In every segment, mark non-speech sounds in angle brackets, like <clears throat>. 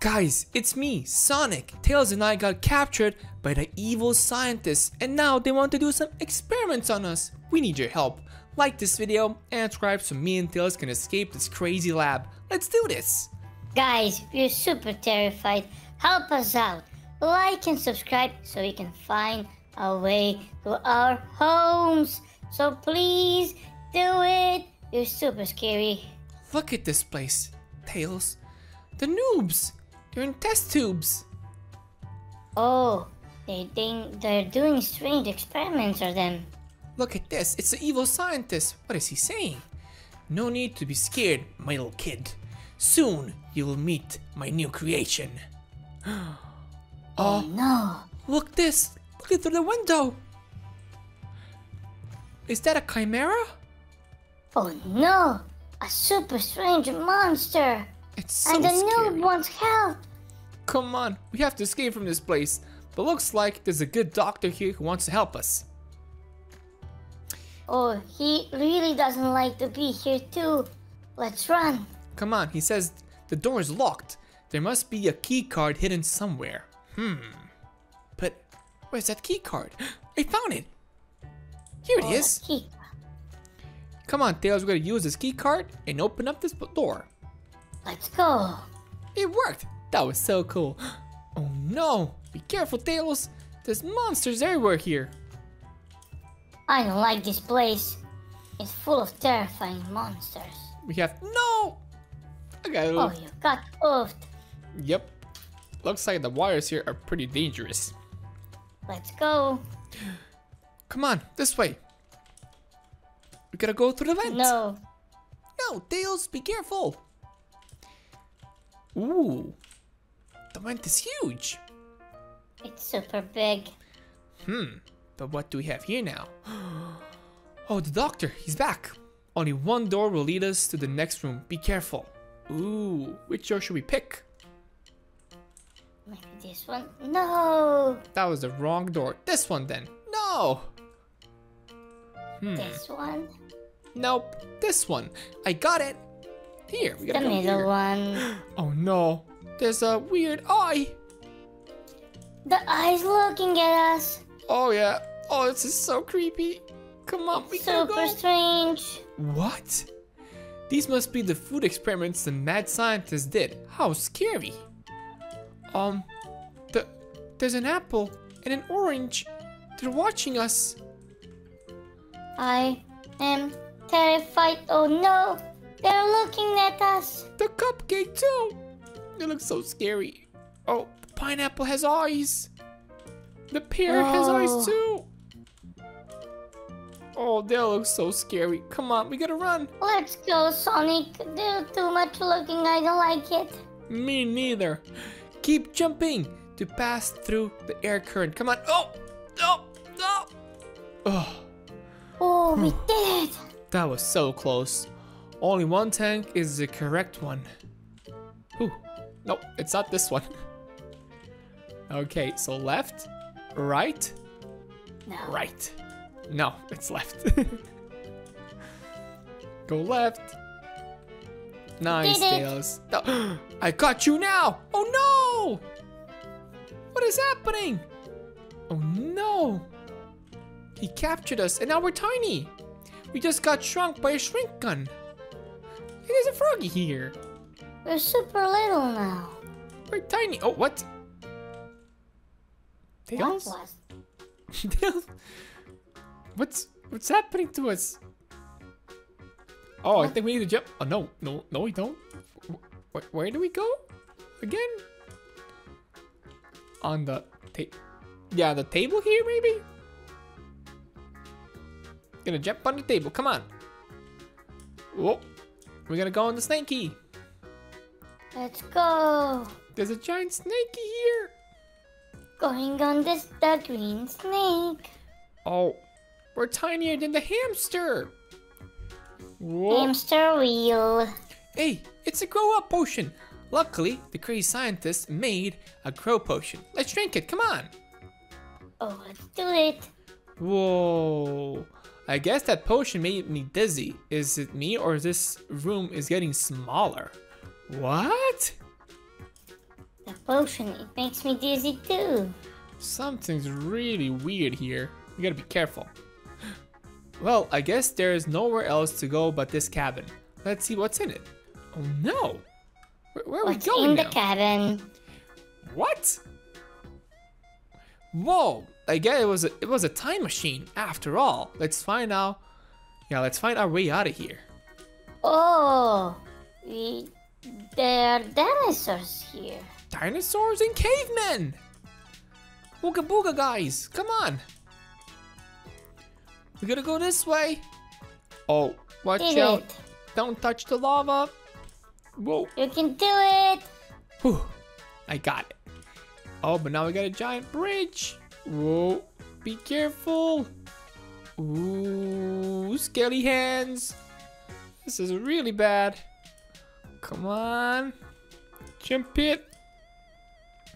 Guys, it's me, Sonic. Tails and I got captured by the evil scientists and now they want to do some experiments on us. We need your help. Like this video and subscribe so me and Tails can escape this crazy lab. Let's do this. Guys, we're super terrified. Help us out. Like and subscribe so we can find a way to our homes. So please do it. You're super scary. Look at this place. Tails. The noobs. They're in test tubes. Oh, they think they're doing strange experiments on them. Look at this. It's the evil scientist. What is he saying? No need to be scared, my little kid. Soon you will meet my new creation. <gasps> Oh, oh no. Look this! Look it through the window! Is that a chimera? Oh no. A super strange monster. It's so and the scary. noob wants help. Come on, we have to escape from this place. But looks like there's a good doctor here who wants to help us. Oh, he really doesn't like to be here too. Let's run. Come on, he says the door is locked. There must be a key card hidden somewhere. Hmm. But where's that key card? <gasps> I found it. Here it Oh, is. Key. Come on, Tails, we're gonna use this key card and open up this door. Let's go. It worked! That was so cool. <gasps> Oh no! Be careful, Tails! There's monsters everywhere here. I don't like this place. It's full of terrifying monsters. We have no. I got it. Oh, you got oofed. Yep. Looks like the wires here are pretty dangerous. Let's go. <gasps> Come on, this way. We gotta go through the vent. No. No, Tails, be careful. Ooh. The vent is huge. It's super big. Hmm. But what do we have here now? <gasps> Oh, the doctor. He's back. Only one door will lead us to the next room. Be careful. Ooh, which door should we pick? Maybe this one. No. That was the wrong door. This one then. No. Hmm. This one. Nope. This one. I got it. Here, we The gotta go middle here. <gasps> one. Oh no. There's a weird eye. The eye's looking at us. Oh yeah. Oh, this is so creepy. Come on, we gotta Super go. strange. What? These must be the food experiments the mad scientist did. How scary. Um, the, there's an apple and an orange. They're watching us. I am terrified. Oh no. They're looking at us. The cupcake too. They look so scary. Oh, the pineapple has eyes. The pear has Oh. eyes too. Oh, they look so scary. Come on, we gotta run. Let's go, Sonic. They're too much looking. I don't like it. Me neither. Keep jumping to pass through the air current. Come on. Oh, oh, oh. Oh, Oh, we did it. that was so close. Only one tank is the correct one. Ooh, nope, it's not this one. Okay, so left, right, No. right. No, it's left. <laughs> Go left. Nice, Tails. No, <gasps> I got you now. Oh no! What is happening? Oh no! He captured us, and now we're tiny. We just got shrunk by a shrink gun. Hey, there's a froggy here. We're super little now. We're tiny. Oh, what? Tails? What? <laughs> Tails? What's what's happening to us? Oh, I think we need to jump. Oh no, no, no, we don't. Where, where do we go? Again? On the ta- Yeah, the table here, maybe. Gonna jump on the table. Come on. Whoa. We're gonna go on the snakey. Let's go. There's a giant snakey here. Going on this the green snake. Oh, we're tinier than the hamster. Whoa. Hamster wheel. Hey, it's a grow up potion. Luckily, the crazy scientist made a grow potion. Let's drink it, come on. Oh, let's do it. Whoa. I guess that potion made me dizzy. Is it me or this room is getting smaller? What? The potion. It makes me dizzy too. Something's really weird here. You gotta be careful. <gasps> Well, I guess there's nowhere else to go but this cabin. Let's see what's in it. Oh no! Where, where are What's we going in the now? cabin? What? Whoa! I guess it was a, it was a time machine after all. Let's find out. Yeah, let's find our way out of here. Oh, we, there are dinosaurs here. Dinosaurs and cavemen! Booga booga guys, come on! We gotta go this way. Oh, watch Did out. it. Don't touch the lava. Whoa. You can do it. Whew. I got it. Oh, but now we got a giant bridge. Whoa. Be careful. Ooh, skelly hands. This is really bad. Come on. Jump it.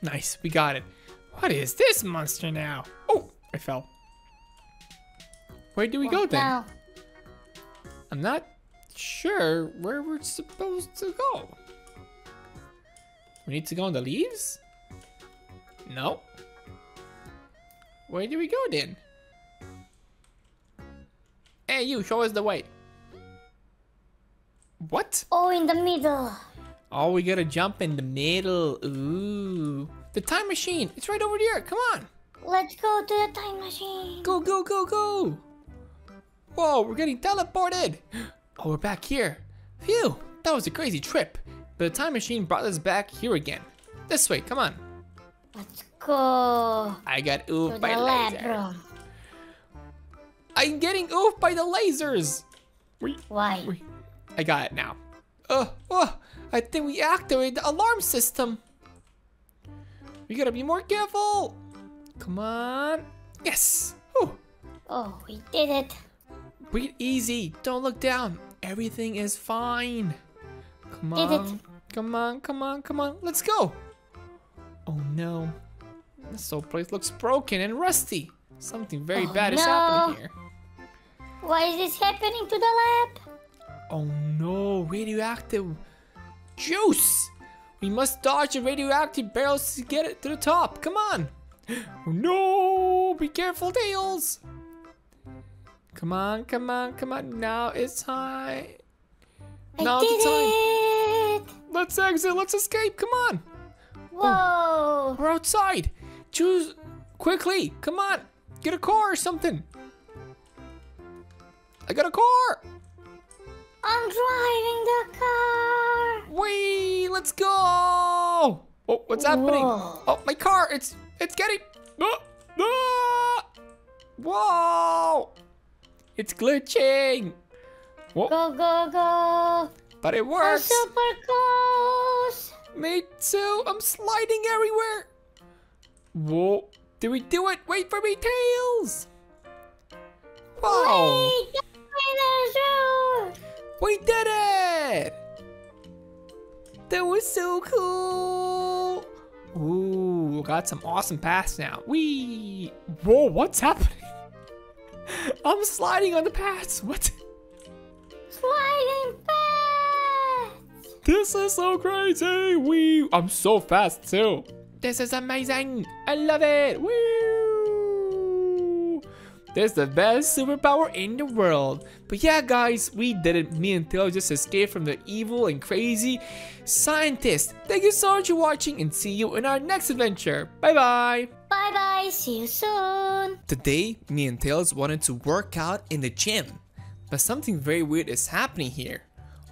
Nice, we got it. What is this monster now? Oh, I fell. Where do we go What then? now? I'm not sure where we're supposed to go. We need to go on the leaves? No. Where do we go then? Hey, you, show us the way. What? Oh, in the middle. Oh, we gotta jump in the middle. Ooh. The time machine. It's right over there. Come on. Let's go to the time machine. Go, go, go, go. Whoa, we're getting teleported. <gasps> Oh, we're back here. Phew, that was a crazy trip. But the time machine brought us back here again. This way, come on. Let's go I got oofed by lab laser. I'm getting oofed by the lasers. Wait, Why? I got it now. Uh, oh, I think we activated the alarm system. We gotta be more careful. Come on. Yes. Whew. Oh, we did it. Breathe easy. Don't look down. Everything is fine. Come on. Did it. Come on, come on, come on. Let's go. Oh no. This whole place looks broken and rusty. Something very Oh, bad is happening here. Why is this happening to the lab? Oh no, radioactive juice. We must dodge the radioactive barrels to get it to the top. Come on. Oh <gasps> no, be careful, Tails. Come on, come on, come on. Now it's time. Now it's time. it. Let's exit. Let's escape. Come on. Oh, Whoa. We're outside. Choose quickly. Come on. Get a car or something. I got a car. I'm driving the car. Wait, let's go. Oh, what's happening? Whoa. Oh, my car. It's it's getting. Ah, ah. Whoa. It's glitching. Whoa, Go, go, go. but it works. I'm super close. Me too. I'm sliding everywhere. Whoa. Did we do it? Wait for me, Tails. Wow. Wait. We did it. That was so cool. Ooh, got some awesome paths now. Wee. Whoa, what's happening? <laughs> I'm sliding on the paths. What? Sliding fast. This is so crazy! Wee! I'm so fast too. This is amazing! I love it! Woo! This is the best superpower in the world. But yeah, guys, we did it. Me and Tail just escaped from the evil and crazy scientist. Thank you so much for watching and see you in our next adventure. Bye bye! Bye bye. See you soon. Today, me and Tails wanted to work out in the gym. But something very weird is happening here.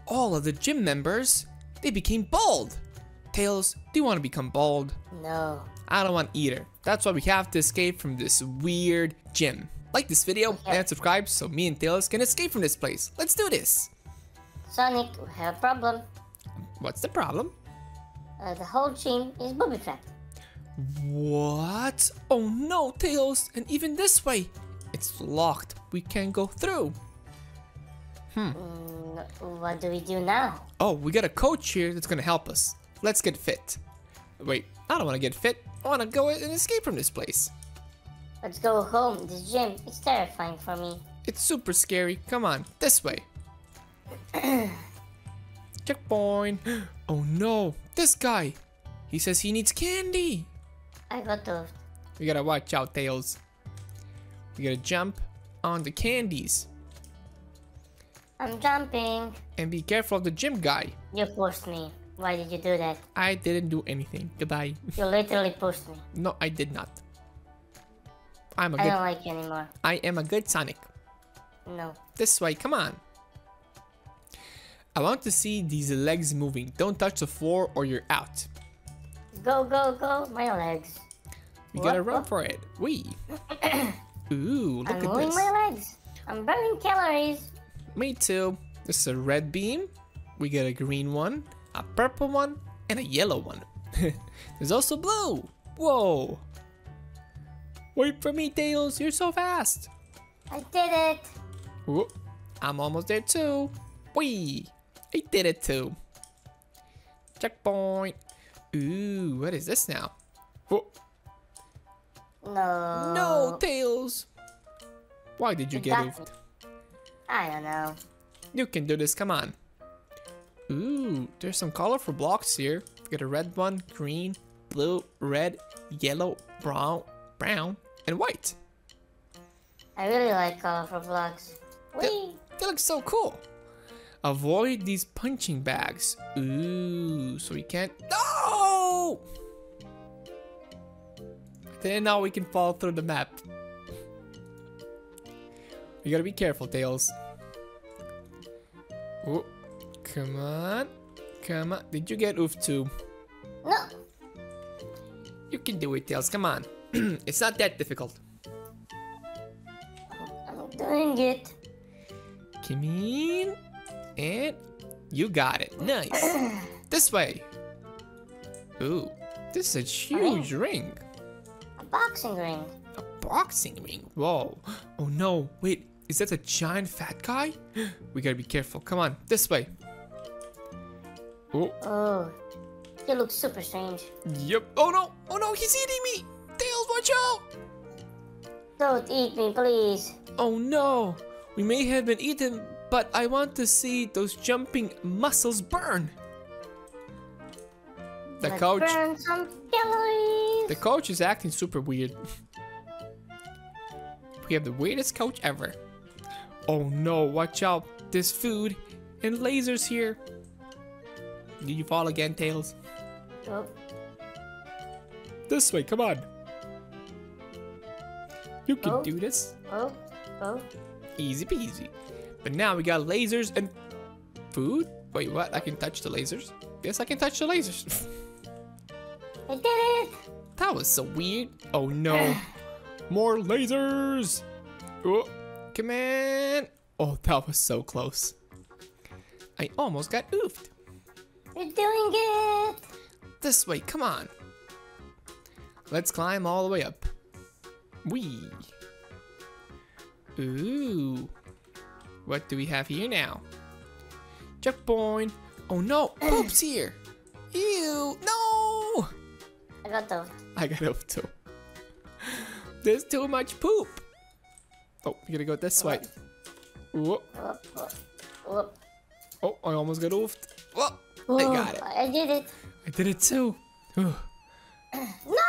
All of the gym members, they became bald. Tails, do you want to become bald? No. I don't want either. That's why we have to escape from this weird gym. Like this video and subscribe so me and Tails can escape from this place. Let's do this. Sonic, we have a problem. What's the problem? Uh, the whole team is booby trapped. What? Oh no, Tails! And even this way, it's locked. We can't go through. Mm, what do we do now? Oh, we got a coach here that's gonna help us. Let's get fit. Wait, I don't wanna get fit. I wanna go and escape from this place. Let's go home. This gym is terrifying for me. It's super scary. Come on, this way. <clears throat> Checkpoint. <gasps> Oh no, this guy. He says he needs candy. I got those. We gotta watch out, Tails. We gotta jump on the candies. I'm jumping. And be careful of the gym guy. You pushed me. Why did you do that? I didn't do anything. Goodbye. You literally pushed me. No, I did not. I'm a I good I don't like you anymore. I am a good Sonic. No. This way, come on. I want to see these legs moving. Don't touch the floor or you're out. Go, go, go. My legs. We gotta What? run for it. We. <coughs> Ooh, look I'm at moving this. my legs. I'm burning calories. Me too. This is a red beam. We got a green one, a purple one, and a yellow one. <laughs> There's also blue. Whoa. Wait for me, Tails. You're so fast. I did it. Whoa. I'm almost there too. Wee. I did it too. Checkpoint. Ooh, what is this now? Whoa. No. No, Tails. Why did you get oofed? I don't know. You can do this, come on. Ooh, there's some colorful blocks here. Got a red one, green, blue, red, yellow, brown, brown, and white. I really like colorful blocks. Whee! They look so cool. Avoid these punching bags. Ooh, so we can't. No! Then now we can fall through the map. You gotta be careful, Tails. Oh, come on. Come on. Did you get oof too? No. You can do it, Tails. Come on. <clears throat> it's not that difficult. I'm doing it. Come in. And you got it. Nice. <clears throat> this way. Ooh, this is a huge ring. A boxing ring. A boxing ring. Whoa. Oh no. Wait, is that a giant fat guy? <gasps> We gotta be careful. Come on, this way. Oh, Oh. You look super strange. yep. Oh no. Oh no, he's eating me. Watch out. Don't eat me, please. Oh no. We may have been eaten, but I want to see those jumping muscles burn. The Let's coach. Burn some calories. The coach is acting super weird. <laughs> we have the weirdest coach ever. Oh no, watch out. There's food and lasers here. Did you fall again, Tails? Oh, This way, come on. You can Oh. do this. oh, oh. Easy peasy. But now we got lasers and food? Wait, what? I can touch the lasers? Yes, I can touch the lasers. <laughs> I did it. That was so weird. Oh no. <sighs> More lasers. Oh, come on. Oh, that was so close. I almost got oofed. You're doing it. This way, come on. Let's climb all the way up. Wee. Ooh. What do we have here now? Checkpoint. Oh no, <clears throat> poop's here. Ew, no. I got those. I got oofed too. There's too much poop. Oh, you gotta go this way. Whoop. Whoop, whoop, whoop. Oh, I almost got oofed. Whoop. I got it. I did it. I did it too. <clears throat> No!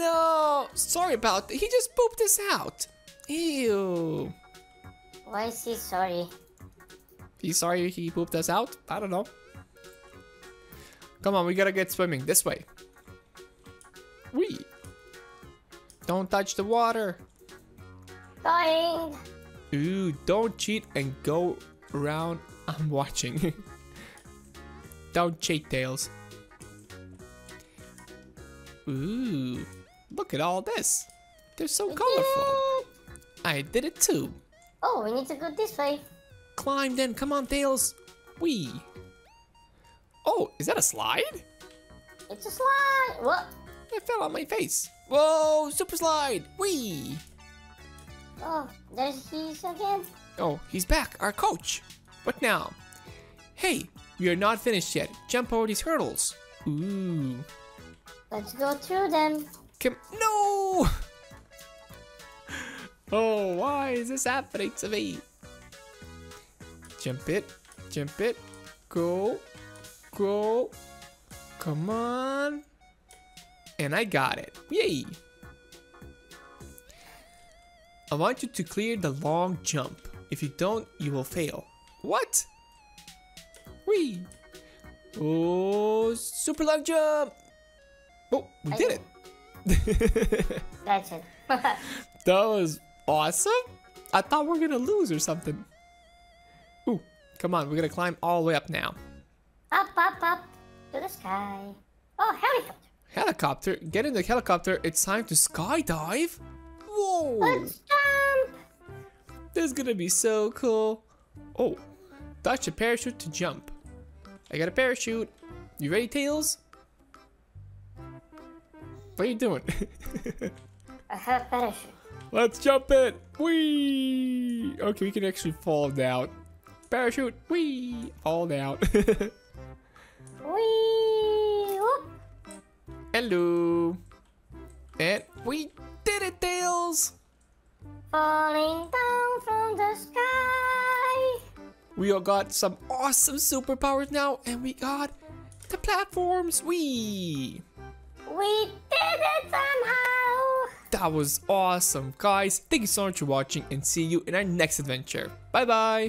No, sorry about that. He just pooped this out. Ew. Why is he sorry? He's sorry he pooped us out? I don't know. Come on, we gotta get swimming. This way. We. Don't touch the water. Going. Ooh, don't cheat and go around. I'm watching. <laughs> don't cheat, Tails. Ooh, look at all this. They're so colorful. I did it too. Oh, we need to go this way. Climb then, come on, Tails. Wee. Oh, is that a slide? It's a slide. What? It fell on my face. Whoa, super slide. Wee. Oh, there's he again. Oh, he's back, our coach. What now? Hey, we are not finished yet. Jump over these hurdles. Ooh. Let's go through them. Come. No! <laughs> Oh, why is this happening to me? Jump it. Jump it. Go. Go. Come on. And I got it. Yay. I want you to clear the long jump. If you don't, you will fail. What? Wee. Oh, super long jump. Oh, we did it. <laughs> That's it. <laughs> that was awesome. I thought we were gonna lose or something. Ooh, come on, we're gonna climb all the way up now. up, up, up to the sky. Oh, helicopter. Helicopter, get in the helicopter. It's time to skydive. Whoa, Let's jump. this is gonna be so cool. Oh, touch a parachute to jump. I got a parachute. You ready, Tails? What are you doing? I have a parachute. Let's jump it! Whee! Okay, we can actually fall down. Parachute! Whee! Fall down. <laughs> Wee. Whoop. Hello! And we did it, Tails! Falling down from the sky. We all got some awesome superpowers now, and we got the platforms! Whee! We did it somehow. That was awesome, guys. Thank you so much for watching, and see you in our next adventure. Bye bye!